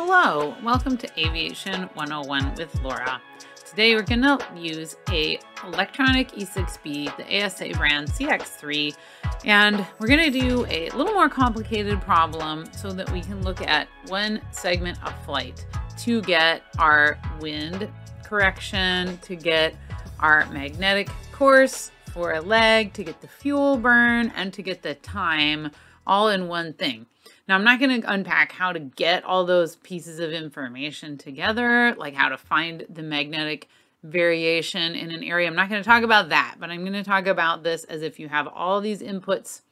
Hello, welcome to Aviation 101 with Laura. Today we're going to use a electronic E6B, the ASA brand CX3, and we're going to do a little more complicated problem so that we can look at one segment of flight to get our wind correction, to get our magnetic course for a leg, to get the fuel burn, and to get the time all in one thing. Now, I'm not going to unpack how to get all those pieces of information together, like how to find the magnetic variation in an area. I'm not going to talk about that, but I'm going to talk about this as if you have all these inputs.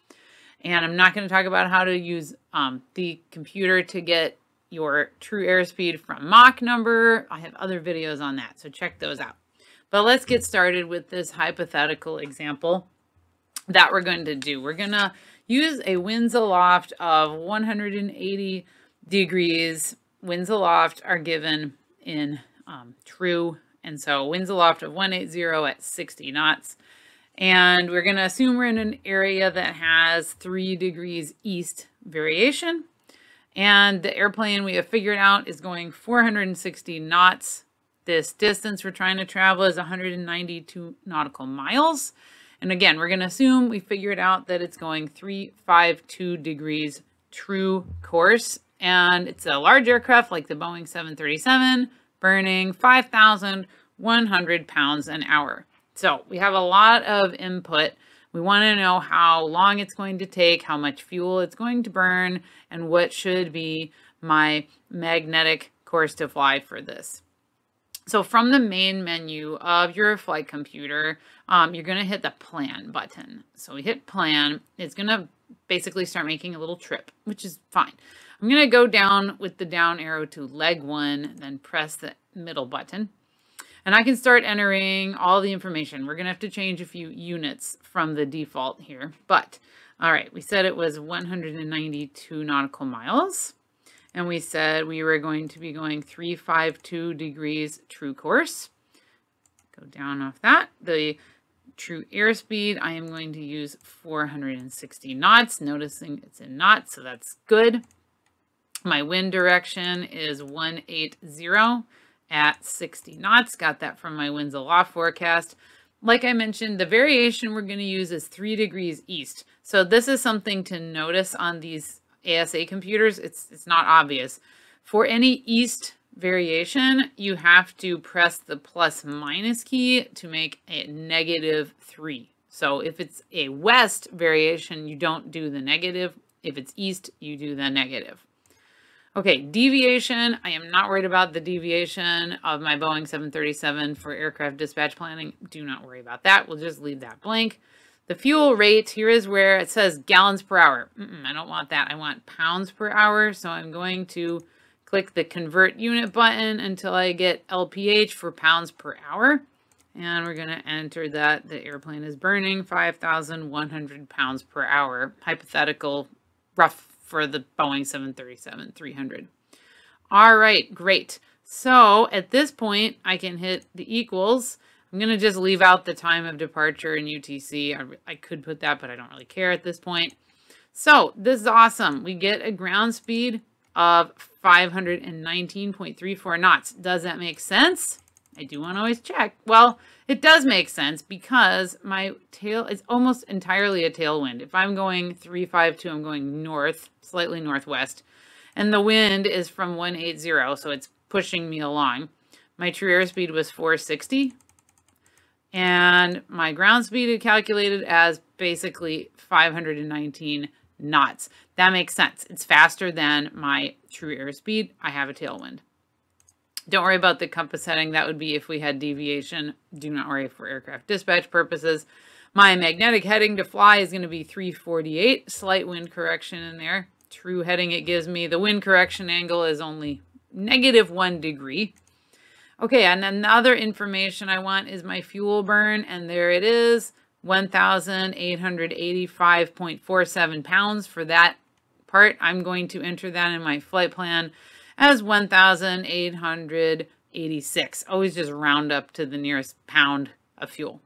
And I'm not going to talk about how to use um, the computer to get your true airspeed from Mach number. I have other videos on that, so check those out. But let's get started with this hypothetical example that we're going to do. We're going to use a winds aloft of 180 degrees. Winds aloft are given in um, true. And so winds aloft of 180 at 60 knots. And we're going to assume we're in an area that has three degrees east variation. And the airplane we have figured out is going 460 knots. This distance we're trying to travel is 192 nautical miles. And again, we're going to assume we figured out that it's going 352 degrees true course. And it's a large aircraft like the Boeing 737 burning 5,100 pounds an hour. So we have a lot of input. We want to know how long it's going to take, how much fuel it's going to burn, and what should be my magnetic course to fly for this. So from the main menu of your flight computer, um, you're going to hit the plan button. So we hit plan. It's going to basically start making a little trip, which is fine. I'm going to go down with the down arrow to leg one, then press the middle button. And I can start entering all the information. We're going to have to change a few units from the default here. But, all right, we said it was 192 nautical miles and we said we were going to be going 352 degrees true course. Go down off that. The true airspeed, I am going to use 460 knots, noticing it's in knots, so that's good. My wind direction is 180 at 60 knots. Got that from my winds aloft forecast. Like I mentioned, the variation we're going to use is 3 degrees east. So this is something to notice on these ASA computers, it's, it's not obvious. For any east variation, you have to press the plus minus key to make a negative 3. So if it's a west variation, you don't do the negative. If it's east, you do the negative. Okay, deviation. I am not worried about the deviation of my Boeing 737 for aircraft dispatch planning. Do not worry about that. We'll just leave that blank. The fuel rate, here is where it says gallons per hour. Mm -mm, I don't want that. I want pounds per hour. So I'm going to click the convert unit button until I get LPH for pounds per hour. And we're going to enter that the airplane is burning 5,100 pounds per hour. Hypothetical, rough for the Boeing 737-300. All right, great. So at this point, I can hit the equals I'm going to just leave out the time of departure in UTC. I, I could put that, but I don't really care at this point. So this is awesome. We get a ground speed of 519.34 knots. Does that make sense? I do want to always check. Well, it does make sense because my tail is almost entirely a tailwind. If I'm going 352, I'm going north, slightly northwest, and the wind is from 180, so it's pushing me along. My true airspeed was 460, and my ground speed is calculated as basically 519 knots. That makes sense. It's faster than my true airspeed. I have a tailwind. Don't worry about the compass heading. That would be if we had deviation. Do not worry for aircraft dispatch purposes. My magnetic heading to fly is going to be 348. Slight wind correction in there. True heading it gives me. The wind correction angle is only negative one degree. Okay, and another information I want is my fuel burn, and there it is, 1,885.47 pounds for that part. I'm going to enter that in my flight plan as 1,886. Always just round up to the nearest pound of fuel.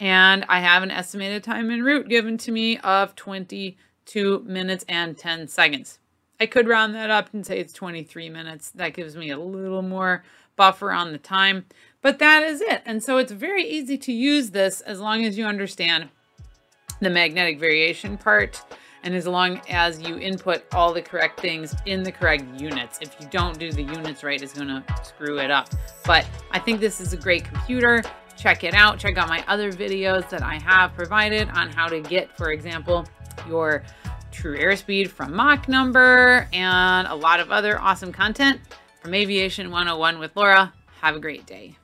And I have an estimated time en route given to me of 22 minutes and 10 seconds. I could round that up and say it's 23 minutes. That gives me a little more buffer on the time, but that is it. And so it's very easy to use this as long as you understand the magnetic variation part and as long as you input all the correct things in the correct units. If you don't do the units right, it's gonna screw it up. But I think this is a great computer. Check it out. Check out my other videos that I have provided on how to get, for example, your true airspeed from Mach number and a lot of other awesome content from Aviation 101 with Laura. Have a great day.